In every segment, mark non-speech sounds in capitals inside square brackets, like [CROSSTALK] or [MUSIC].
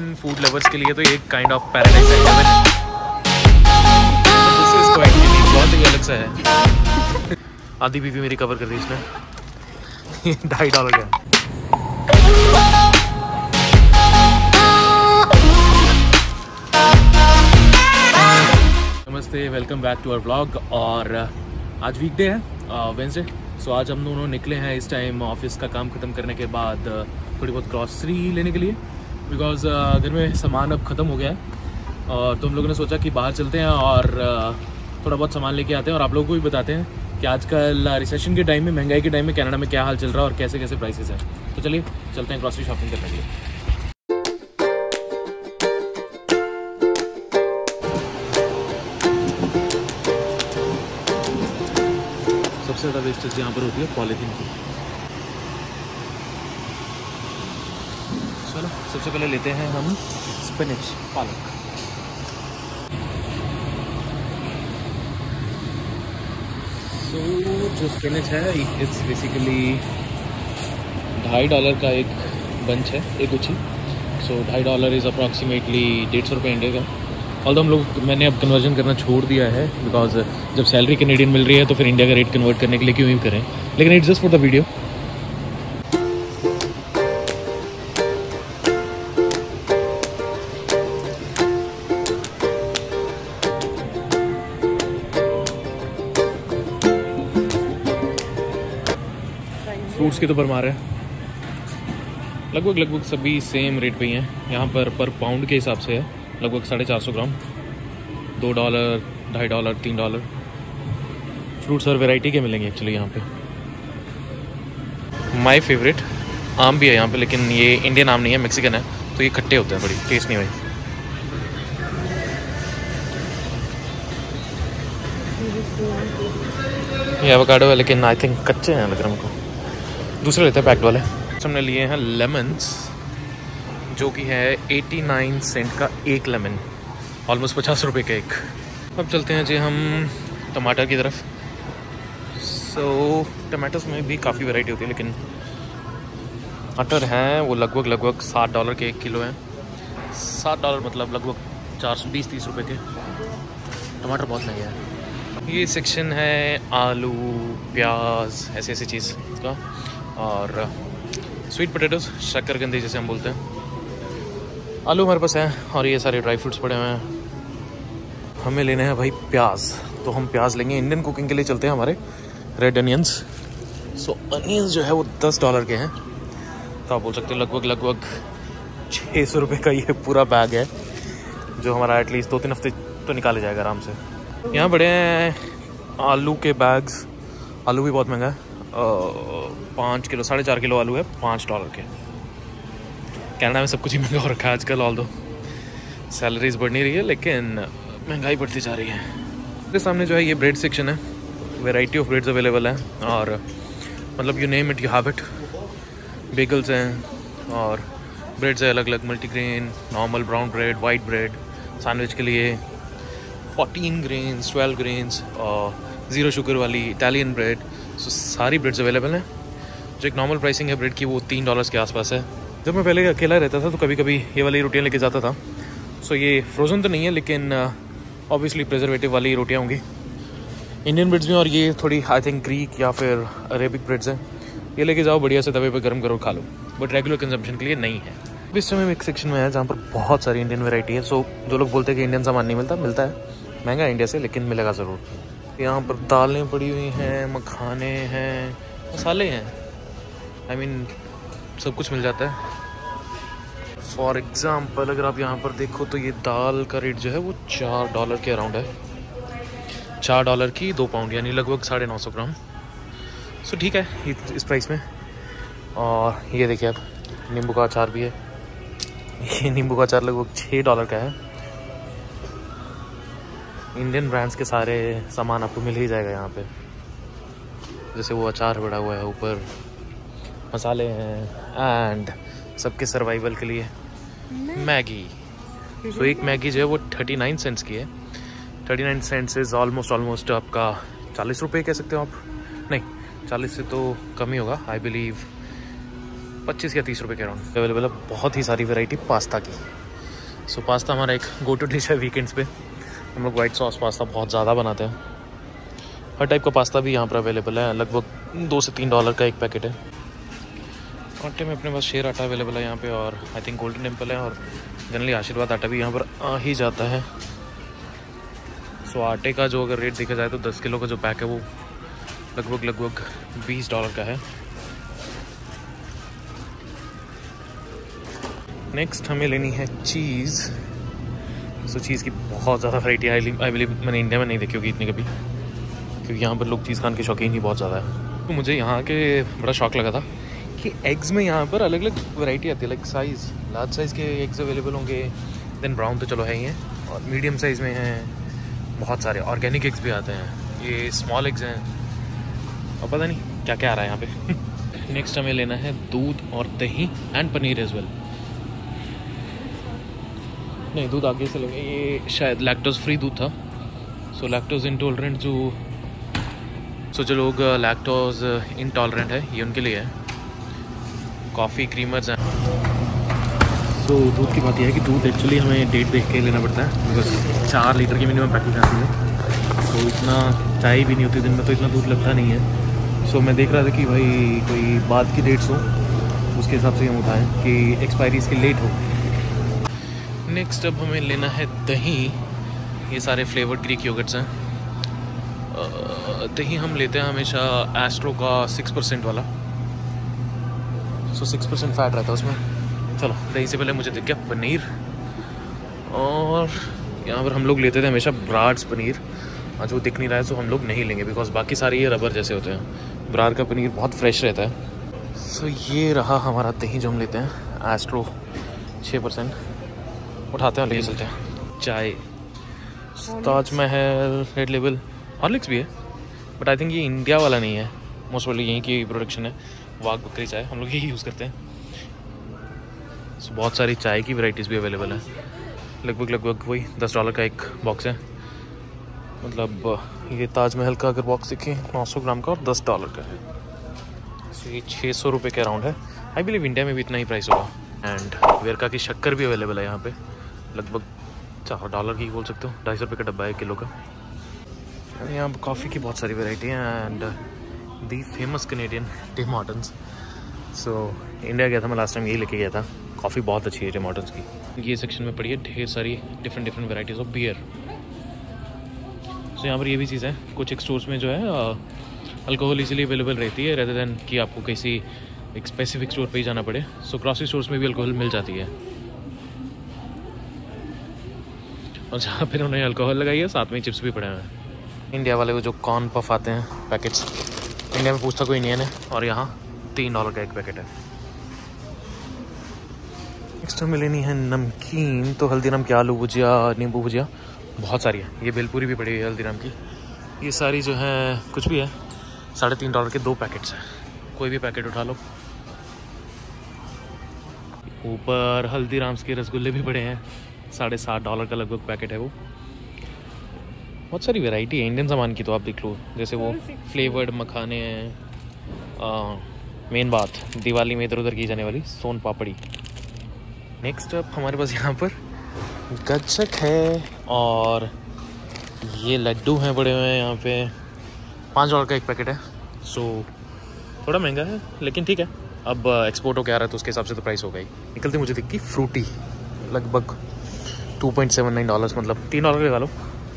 Food lovers के लिए तो एक काइंड ऑफ़ पैराडाइज है बहुत ही अलग सा है। आधी बीवी मेरी कवर कर दी इसने। ये ढाई डॉलर का नमस्ते welcome back to our vlog और आज वीकडे है वेंसडे सो आज हम दोनों निकले हैं इस टाइम ऑफ़िस का काम ख़त्म करने के बाद uh, थोड़ी बहुत ग्रॉसरी लेने के लिए। बिकॉज़ घर में सामान अब ख़त्म हो गया है। और तो हम लोगों ने सोचा कि बाहर चलते हैं और uh, थोड़ा बहुत सामान लेके आते हैं और आप लोगों को भी बताते हैं कि आजकल रिसेशन के टाइम में महँगाई के टाइम में कनाडा में क्या हाल चल रहा है और कैसे कैसे प्राइसेस हैं। तो चलिए चलते हैं ग्रॉसरी शॉपिंग करने के लिए। सबसे ज़्यादा वेस्टेज यहाँ पर होती है पॉलीथीन की चलो सबसे पहले लेते हैं हम स्पिनिच पालक। सो जो स्पिनिच है इट्स बेसिकली ढाई डॉलर का एक बंच है, एक गुच्छी सो ढाई डॉलर इज़ अप्रॉक्सीमेटली डेढ़ सौ रुपये इंडिया का। ऑल हम लोग, मैंने अब कन्वर्जन करना छोड़ दिया है बिकॉज़ जब सैलरी कैनेडियन मिल रही है तो फिर इंडिया का रेट कन्वर्ट करने के लिए क्यों ही करें। लेकिन it's just for the video fruits की तो भरमार है। लगभग लगभग सभी सेम रेट पे ही हैं। यहाँ पर पर पाउंड के हिसाब से है। लगभग साढ़े चार सौ ग्राम। दो डॉलर ढाई डॉलर तीन डॉलर फ्रूट्स और वैरायटी के मिलेंगे एक्चुअली यहाँ पे। माय फेवरेट आम भी है यहाँ पे, लेकिन ये इंडियन आम नहीं है मेक्सिकन है। तो ये खट्टे होते हैं, बड़ी टेस्ट नहीं हुई ये एवोकाडो है, लेकिन आई थिंक कच्चे हैं लग रहे हमको दूसरे लेते हैं पैक्ड वाले। हमने लिए हैं लेमन्स जो कि है 89 सेंट का एक लेमन ऑलमोस्ट पचास रुपये का एक। अब चलते हैं जी हम टमाटर की तरफ़। सो so, टमाटोस में भी काफ़ी वैरायटी होती है लेकिन मटर हैं वो लगभग लगभग सात डॉलर के एक किलो हैं। सात डॉलर मतलब लगभग चार सौ बीस तीस रुपये के। टमाटर बहुत महँगे हैं। ये सेक्शन है आलू प्याज ऐसी ऐसी चीज़ का। और स्वीट पोटैटोज शक्करकंदी जैसे हम बोलते हैं। आलू हमारे पास है और ये सारे ड्राई फ्रूट्स पड़े हुए हैं। हमें लेने हैं भाई प्याज। तो हम प्याज लेंगे। इंडियन कुकिंग के लिए चलते हैं हमारे रेड अनियंस सो अनियंस जो है वो दस डॉलर के हैं। तो आप बोल सकते हो लगभग लगभग छः सौ रुपये का ये पूरा बैग है, जो हमारा एटलीस्ट दो तीन हफ़्ते तो निकाले जाएगा आराम से। यहाँ बड़े हैं आलू के बैग्स आलू भी बहुत महँगा है। पाँच किलो, साढ़े चार किलो आलू है, पाँच डॉलर के। कनाडा में सब कुछ ही महँगा हो रखा है आजकल ऑल दो सैलरीज बढ़ नहीं रही है, लेकिन महँगाई बढ़ती जा रही है। मेरे सामने जो है, ये ब्रेड सेक्शन है। वेराइटी ऑफ़ ब्रेड्स अवेलेबल है, और मतलब you name it you have it bagels हैं, और ब्रेड्स है अलग अलग multigrain normal brown bread white bread sandwich के लिए फोर्टीन ग्रेन्स ट्वेल्व ग्रेन्स और ज़ीरो शुगर वाली इटालियन ब्रेड सो सारी ब्रेड्स अवेलेबल हैं। जो एक नॉर्मल प्राइसिंग है ब्रेड की, वो तीन डॉलर्स के आसपास है। जब मैं पहले अकेला रहता था तो कभी कभी ये वाली रोटियाँ लेके जाता था। सो ये फ्रोज़न तो नहीं है, लेकिन ऑब्वियसली प्रिजर्वेटिव वाली रोटियाँ होंगी। इंडियन ब्रेड्स में और ये थोड़ी आई थिंक ग्रीक या फिर अरेबिक ब्रेड्स हैं। ये लेके जाओ, बढ़िया से तवे पे गर्म करो, खा लो। बट रेगुलर कंजम्पशन के लिए नहीं है। इस समय एक सेक्शन में है जहाँ पर बहुत सारी इंडियन वेराइटी है। सो जो लोग बोलते हैं कि इंडियन सामान नहीं मिलता मिलता है। महँगा इंडिया से, लेकिन मिलेगा ज़रूर। यहाँ पर दालें पड़ी हुई हैं मखाने हैं मसाले हैं। आई I मीन mean, सब कुछ मिल जाता है। फॉर एग्ज़ाम्पल अगर आप यहाँ पर देखो तो ये दाल का रेट जो है वो चार डॉलर के अराउंड है। चार डॉलर की दो पाउंड यानी लगभग साढ़े नौ सौ ग्राम। सो ठीक है इस प्राइस में। और ये देखिए आप नींबू का अचार भी है। ये नींबू का अचार लगभग छः डॉलर का है। इंडियन ब्रांड्स के सारे सामान आपको मिल ही जाएगा यहाँ पे। जैसे वो अचार बड़ा हुआ है ऊपर मसाले हैं एंड सबके सर्वाइवल के लिए मैगी। तो एक मैगी जो है वो थर्टी नाइन सेंट्स की है। Thirty nine cents is almost almost आपका चालीस रुपये कह सकते हो आप। नहीं चालीस से तो कम ही होगा। आई बिलीव पच्चीस या तीस रुपये के अराउंड अवेलेबल है बहुत ही सारी वेराइटी पास्ता की। सो so, पास्ता हमारा एक गो टू डिश है वीकेंड्स पे। हम लोग वाइट सॉस पास्ता बहुत ज़्यादा बनाते हैं। हर टाइप का पास्ता भी यहाँ पर अवेलेबल है, लगभग दो से तीन डॉलर का एक पैकेट है। आटे में अपने पास शेर आटा अवेलेबल है यहाँ पे और आई थिंक गोल्डन टेंपल है और जनरली आशीर्वाद आटा भी यहाँ पर आ ही जाता है। सो आटे का जो अगर रेट देखा जाए तो दस किलो का जो पैक है वो लगभग लगभग बीस डॉलर का है। नेक्स्ट हमें लेनी है चीज़ सो चीज़ की बहुत ज़्यादा वराइटी आई बिलीव मैंने इंडिया में नहीं देखी होगी इतनी कभी। क्योंकि यहाँ पर लोग चीज़ खान के शौकीन ही बहुत ज़्यादा है। तो मुझे यहाँ के बड़ा शौक लगा था कि एग्स में यहाँ पर अलग अलग वैरायटी आती है लाइक साइज़ लार्ज साइज़ के एग्स अवेलेबल होंगे। देन ब्राउन तो चलो है ही है। और मीडियम साइज़ में हैं। बहुत सारे ऑर्गेनिक एग्स भी आते हैं। ये स्मॉल एग्स हैं। और पता नहीं क्या क्या आ रहा है यहाँ पे। [LAUGHS] नेक्स्ट हमें लेना है दूध और दही एंड पनीर एज वेल नहीं दूध आगे से लेंगे। ये शायद लैक्टोज फ्री दूध था। सो लैक्टोज इंटॉलरेंट जो सो जो लोग लैक्टोज इंटॉलरेंट है ये उनके लिए है। कॉफ़ी क्रीमर्स हैं। सो so, दूध की बात यह है कि दूध एक्चुअली हमें डेट देख के लेना पड़ता है बिकॉज़ चार लीटर की मिनिमम पैकेज आती है। सो so, इतना चाय भी नहीं होती दिन में तो इतना दूध लगता नहीं है। सो so, मैं देख रहा था कि भाई कोई बाद की डेट्स हो उसके हिसाब से हम उठाएँ कि एक्सपायरी इसकी लेट हो। नेक्स्ट अब हमें लेना है दही। ये सारे फ्लेवर्ड ग्रीक योगर्ट्स हैं। दही हम लेते हैं हमेशा एस्ट्रो का सिक्स परसेंट वाला। सो सिक्स परसेंट फैट रहता है उसमें। चलो दही से पहले मुझे दिख गया पनीर। और यहाँ पर हम लोग लेते थे हमेशा ब्राड्स पनीर। आज वो दिख नहीं रहा है तो हम लोग नहीं लेंगे बिकॉज़ बाकी सारे ये रबर जैसे होते हैं। ब्राड का पनीर बहुत फ्रेश रहता है। सो so, ये रहा हमारा दही जो हम लेते हैं एस्ट्रो छः परसेंट उठाते हैं ले चलते हैं। चाय। ताजमहल रेड लेबल हॉर्लिक्स भी है बट आई थिंक ये इंडिया वाला नहीं है। मोस्ट वाली यहीं की प्रोडक्शन है। वाघ बकरी चाय हम लोग यही यूज़ करते हैं। So, बहुत सारी चाय की वैरायटीज़ भी अवेलेबल है। लगभग लगभग वही दस डॉलर का एक बॉक्स है। मतलब ये ताजमहल का अगर बॉक्स देखें नौ सौ ग्राम का और दस डॉलर का है। सो so, ये छः सौ रुपये के अराउंड है। आई बिलीव इंडिया में भी इतना ही प्राइस होगा। एंड वेरका की शक्कर भी अवेलेबल है यहाँ पे। लगभग चार डॉलर की बोल सकते हो, ढाई सौ रुपये का डब्बा है किलो का। यहाँ पर कॉफ़ी की बहुत सारी वेराइटी हैं and the famous Canadian Tim Hortons so India गया था मैं लास्ट टाइम यही लेके गया था। कॉफ़ी बहुत अच्छी है टिम मॉडर्न्स की। ये सेक्शन में पड़ी है ढेर सारी different different varieties of beer so यहाँ पर ये भी चीज़ है। कुछ एक स्टोर्स में जो है अल्कोहल इजीली अवेलेबल रहती है रेदर देन कि आपको किसी एक स्पेसिफिक स्टोर पे ही जाना पड़े। सो ग्रॉसरी स्टोर्स में भी अल्कोहल मिल जाती है। और जहाँ पर उन्होंने अल्कोहल लगाई है, साथ में चिप्स भी पड़े हुए हैं। इंडिया वाले को जो कॉर्न पफ आते हैं पैकेट्स इंडिया में पूछता कोई इंडियन है? और यहाँ तीन डॉलर का एक पैकेट है। नेक्स्ट हमें लेनी है नमकीन तो हल्दीराम की आलू भुजिया, नींबू भुजिया, बहुत सारी है। ये भेलपूरी भी पड़ी है हल्दीराम की। ये सारी जो है, कुछ भी है, साढ़े तीन डॉलर के दो पैकेट्स हैं। कोई भी पैकेट उठा लो। ऊपर हल्दीराम्स के रसगुल्ले भी पड़े हैं। साढ़े सात डॉलर का लगभग पैकेट है वो। बहुत सारी वैरायटी है इंडियन सामान की तो आप देख लो जैसे वो फ्लेवर्ड मखाने हैं मेन बात दिवाली में इधर उधर की जाने वाली सोन पापड़ी। नेक्स्ट अप हमारे पास यहाँ पर गच्चक है और ये लड्डू हैं बड़े हुए हैं यहाँ पे। पाँच डॉलर का एक पैकेट है। सो so, थोड़ा महँगा है लेकिन ठीक है। अब एक्सपोर्ट होकर आ रहा है तो उसके हिसाब से तो प्राइस होगा ही निकलती मुझे दिखी फ्रूटी लगभग। Two point seven nine dollars मतलब। तीन डॉलर लगा लो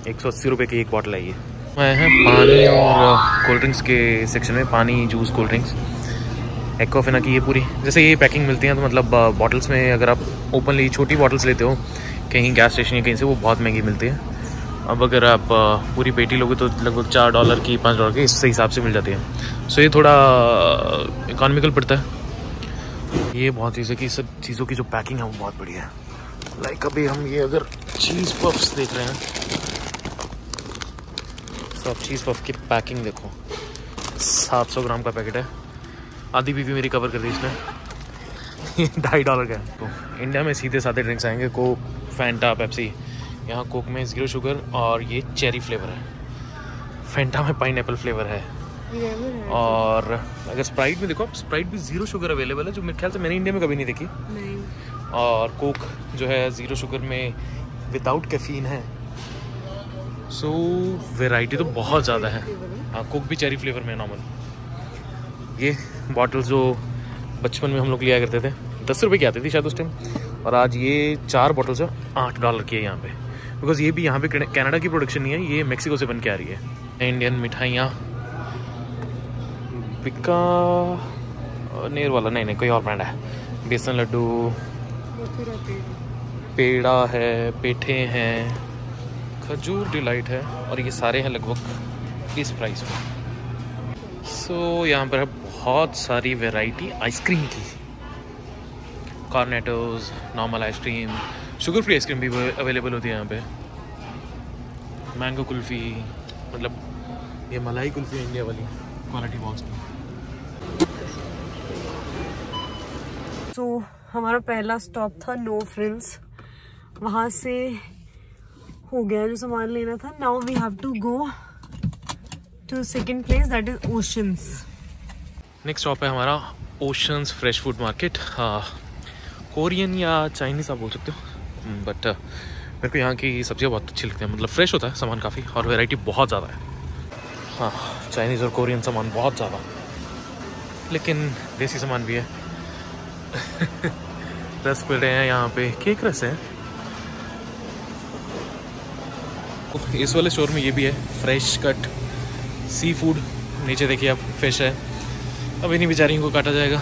एक सौ अस्सी रुपये की एक बॉटल आई है मैं है पानी और कोल्ड ड्रिंक्स के सेक्शन में पानी जूस कोल्ड ड्रिंक्स एक्वाफिना की ये पूरी जैसे ये पैकिंग मिलती हैं तो मतलब बॉटल्स में अगर आप ओपनली छोटी बॉटल्स लेते हो कहीं गैस स्टेशन या कहीं से वो बहुत महँगी मिलती है। अब अगर आप पूरी पेटी लोगे तो लगभग चार डॉलर की पाँच डॉलर की इस हिसाब से मिल जाती है। सो ये थोड़ा इकॉनमिकल पड़ता है। ये बहुत चीज़ है कि सब चीज़ों की जो पैकिंग है वो बहुत बढ़िया है। लाइक अभी हम ये अगर चीज़ पफ्स देख रहे हैं। तो आप चीज़ पफ की पैकिंग देखो। 700 ग्राम का पैकेट है। आधी भी मेरी कवर कर दी इसने। ढाई डॉलर का है। तो इंडिया में सीधे साधे ड्रिंक्स आएँगे। कोक फैंटा पेप्सी यहाँ कोक में ज़ीरो शुगर और ये चेरी फ्लेवर है। फैंटा में पाइन फ्लेवर है। और अगर स्प्राइट में देखो स्प्राइट भी ज़ीरो शुगर अवेलेबल है जो मेरे ख्याल से मैंने इंडिया में कभी नहीं देखी। नहीं। और कोक जो है ज़ीरो शुगर में विदाउट कैफीन है। सो so, वेराइटी तो बहुत ज़्यादा है। हाँ कोक भी चेरी फ्लेवर में नॉर्मल ये बॉटल जो बचपन में हम लोग लिया करते थे दस रुपये की आती थी शायद उस टाइम और आज ये चार बॉटल्स है आठ डॉलर की है यहाँ पे। बिकॉज़ ये भी यहाँ पे कनाडा की प्रोडक्शन नहीं है ये मेक्सिको से बन के आ रही है। इंडियन मिठाइयाँ। बिका नेर वाला नहीं नहीं कोई और ब्रांड है। बेसन लड्डू पेड़ा है पेठे हैं। खजूर डिलाइट है और ये सारे हैं लगभग इस प्राइस में सो so, यहाँ पर है बहुत सारी वैरायटी आइसक्रीम की। Cornettos normal ice cream sugar free ice cream भी अवेलेबल होती है यहाँ पे। मैंगो कुल्फ़ी मतलब ये मलाई कुल्फ़ी इंडिया वाली क्वालिटी बॉक्स में। तो हमारा पहला स्टॉप था नो फ्रेंड्स वहाँ से हो गया जो सामान लेना था। Now we have to go to second place that is Oceans next stop है हमारा Oceans fresh food market Korean या चाइनीज़ आप बोल सकते हो। बट uh, मेरे को यहाँ की सब्ज़ियाँ बहुत अच्छी लगती हैं। मतलब फ्रेश होता है सामान काफ़ी और वेराइटी बहुत ज़्यादा है। हाँ चाइनीज़ और कोरियन सामान बहुत ज़्यादा। लेकिन देसी सामान भी है। [LAUGHS] रस रहे हैं यहाँ पे। केक रस है। इस वाले स्टोर में ये भी है फ्रेश कट सी फ़ूड नीचे देखिए आप फ़िश है। अब इन्हीं बेचारियों को काटा जाएगा।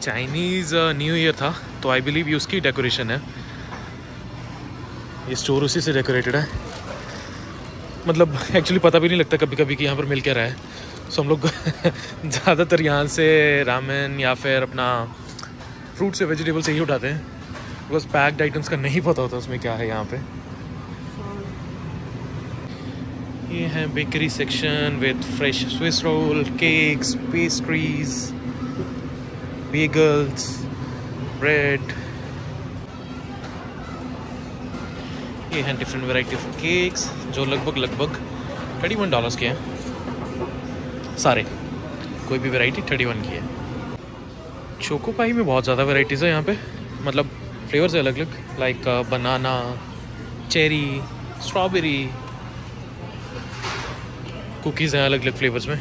चाइनीज़ न्यू ईयर था तो आई बिलीव ये उसकी डेकोरेशन है। ये स्टोर उसी से डेकोरेटेड है। मतलब एक्चुअली पता भी नहीं लगता कभी कभी कि यहाँ पर मिल क्या रहा है। सो हम लोग [LAUGHS] ज़्यादातर यहाँ से रामेन या फिर अपना फ्रूट से वेजिटेबल से ही उठाते हैं। बिकॉज़ पैक्ड आइटम्स का नहीं पता होता उसमें क्या है यहाँ पे। ये है bakery section with fresh Swiss roll cakes pastries bagels bread ये हैं डिफरेंट वैरायटी ऑफ़ केक्स जो लगभग लगभग थर्टी वन डॉलर्स के हैं। सारे। कोई भी वेराइटी थर्टी वन की है। चोको पाई में बहुत ज़्यादा वेराइटीज़ है यहाँ पे। मतलब फ्लेवर्स है अलग अलग like banana cherry strawberry cookies हैं अलग अलग फ्लेवर्स में।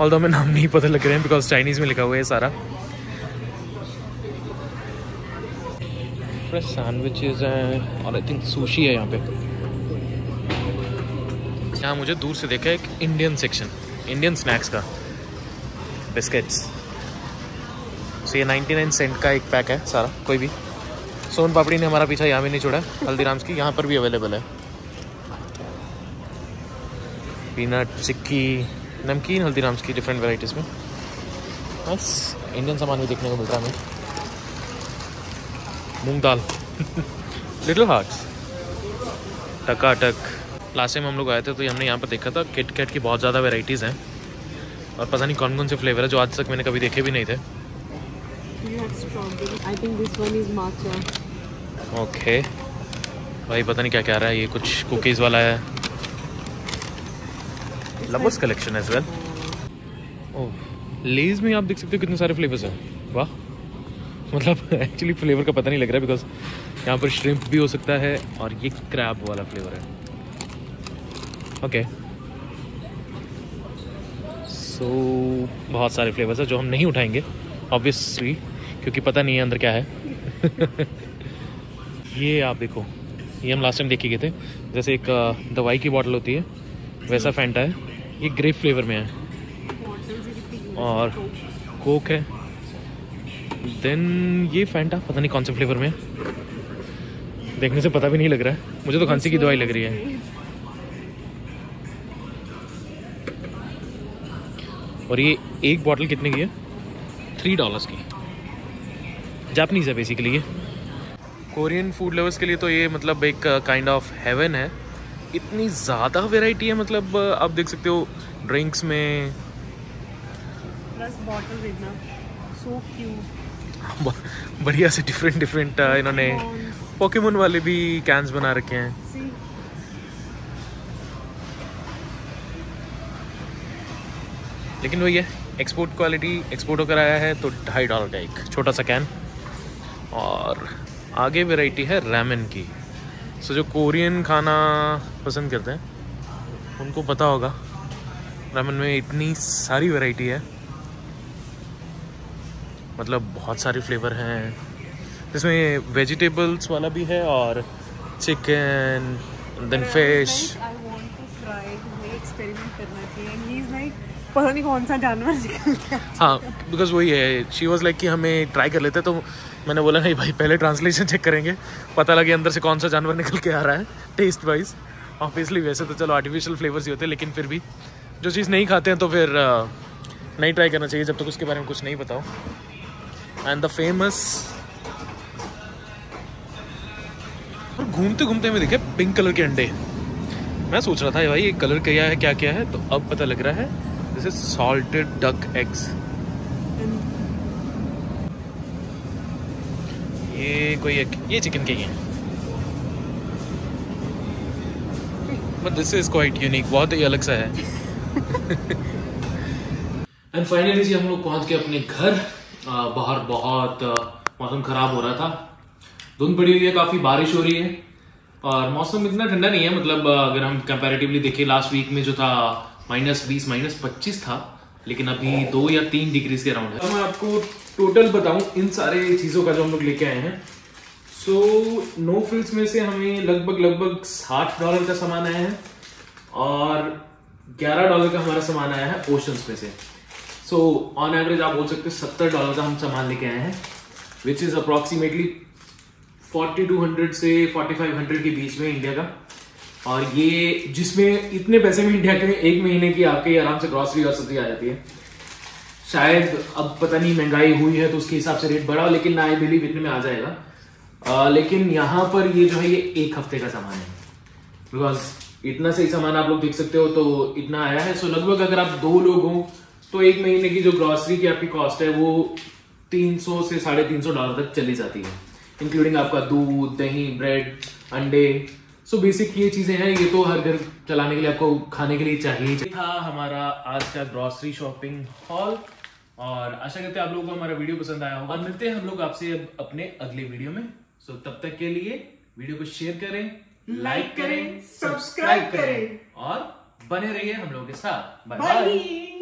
ऑल हमें नाम नहीं पता लग रहे हैं बिकॉज़ चाइनीज़ में लिखा हुआ है सारा। फ्रेश सैंडविचेज हैं और आई थिंक सुशी है यहाँ पे। यहाँ मुझे दूर से देखा एक इंडियन सेक्शन इंडियन स्नैक्स का। बिस्किट्स सो ये 99 सेंट का एक पैक है सारा, कोई भी। सोन पापड़ी ने हमारा पीछा यहाँ भी नहीं छोड़ा, हल्दीराम्स की, यहाँ पर भी अवेलेबल है। पीनट चिक्की, नमकीन, हल्दीराम्स की डिफरेंट वेराइटीज़ में। बस इंडियन सामान भी देखने को मिल रहा है हमें। मूंग दाल। [LAUGHS] लिटिल हार्ट्स टकाटक। लास्ट टाइम हम लोग आए थे तो हमने यहाँ पर देखा था किट कैट की बहुत ज़्यादा वेराइटीज़ हैं। और पता नहीं कौन कौन से फ्लेवर है जो आज तक मैंने कभी देखे भी नहीं थे। I think this one is matcha. Okay. भाई पता नहीं क्या क्या रहा है ये कुछ कुकीज़ वाला है। Lovers collection as well oh Lay's में आप देख सकते हो कितने सारे फ्लेवर्स हैं। वाह। मतलब एक्चुअली फ्लेवर का पता नहीं लग रहा है बिकॉज़ यहाँ पर श्रिम्प भी हो सकता है और ये क्रैब वाला फ्लेवर है। ओके सो बहुत सारे फ्लेवर्स हैं जो हम नहीं उठाएँगे ऑब्वियसली क्योंकि पता नहीं है अंदर क्या है। [LAUGHS] ये आप देखो ये हम लास्ट टाइम देखे गए थे। जैसे एक दवाई की बॉटल होती है वैसा फैंटा है। ये ग्रेप फ्लेवर में है। और कोक है। देन ये फैंटा पता नहीं कौन से फ्लेवर में है। देखने से पता भी नहीं लग रहा है। मुझे तो खांसी की दवाई लग रही है। और ये एक बॉटल कितने की है? थ्री डॉलर्स की। जापनीज़ है बेसिकली ये। कोरियन फ़ूड लवर्स के लिए तो ये मतलब एक काइंड ऑफ़ हेवन है। इतनी ज़्यादा वेराइटी है मतलब uh, आप देख सकते हो ड्रिंक्स में। सो बढ़िया से डिफरेंट डिफरेंट uh, इन्होंने पोकेमोन वाले भी कैंस बना रखे हैं। लेकिन वही है एक्सपोर्ट क्वालिटी एक्सपोर्ट होकर आया है तो ढाई डॉलर का एक छोटा सा कैन और आगे वेराइटी है रैमन की। सो जो कोरियन खाना पसंद करते हैं, उनको पता होगा रैमन में इतनी सारी वैरायटी है। मतलब बहुत सारे फ्लेवर हैं। इसमें वेजिटेबल्स वाला भी है और chicken then fish I want to try मुझे एक्सपेरिमेंट करना चाहिए एंड ही इज़ लाइक पता नहीं कौन सा जानवर हाँ बिकॉज़ वही है शी वॉज़ लाइक कि हमें ट्राई कर लेते तो मैंने बोला नहीं भाई पहले ट्रांसलेशन चेक करेंगे पता लगे अंदर से कौन सा जानवर निकल के आ रहा है टेस्ट वाइज ऑब्वियसली वैसे तो चलो आर्टिफिशियल फ्लेवर्स ही होते हैं लेकिन फिर भी जो चीज़ नहीं खाते हैं तो फिर uh, नहीं ट्राई करना चाहिए जब तक तो उसके बारे में कुछ नहीं बताओ। एंड द फ़ेमस और घूमते घूमते हमें देखे पिंक कलर के अंडे। मैं सोच रहा था भाई ये कलर क्या है क्या क्या है? तो अब पता लग रहा है this is salted duck eggs ये कोई एक ये चिकन के ही है? But this is quite unique बहुत ही अलग सा है. [LAUGHS] एंड फाइनली जी हम लोग पहुँच गए अपने घर। आ, बाहर बहुत मौसम खराब हो रहा था। धुंध पड़ी हुई है काफ़ी बारिश हो रही है। और मौसम इतना ठंडा नहीं है मतलब अगर हम कंपैरेटिवली देखें लास्ट वीक में जो था माइनस बीस, माइनस पच्चीस था, लेकिन अभी दो या तीन डिग्रीज के अराउंड है। तो मैं आपको टोटल बताऊँ, इन सारे चीज़ों का जो हम लोग लेके आए हैं। सो नो फ्रिल्स में से हमें लगभग लगभग साठ डॉलर का सामान आया है और ग्यारह डॉलर का हमारा सामान आया है ओशंस में से। सो ऑन एवरेज आप बोल सकते सत्तर डॉलर का हम सामान लेके आए हैं which is approximately forty two hundred से फोर्टी फाइव हंड्रेड के बीच में इंडिया का। और ये जिसमें इतने पैसे में इंडिया के एक महीने की आपके आराम से ग्रॉसरी और सब्ज़ी आ जाती है। शायद अब पता नहीं महँगाई हुई है तो उसके हिसाब से रेट बढ़ा लेकिन आई बिलीव इतने में आ जाएगा। आ, लेकिन यहाँ पर ये जो है ये एक हफ़्ते का सामान है। बिकॉज़ इतना सही सामान आप लोग देख सकते हो तो इतना आया है। सो लगभग अगर आप दो लोग हो तो एक महीने की जो ग्रॉसरी की आपकी कॉस्ट है वो 300 से साढ़े तीन सौ डॉलर तक चली जाती है। इंक्लूडिंग आपका दूध दही ब्रेड अंडे सो so बेसिक ये चीज़ें हैं ये तो हर घर चलाने के लिए आपको खाने के लिए चाहिए। था हमारा आज का ग्रॉसरी शॉपिंग हॉल और आशा करते हैं आप लोगों को हमारा वीडियो पसंद आया होगा। और मिलते हैं हम लोग आपसे अब अपने अगले वीडियो में। सो तब तक के लिए वीडियो को शेयर करें लाइक करें सब्सक्राइब करें और बने रहिए हम लोगों के साथ। Bye bye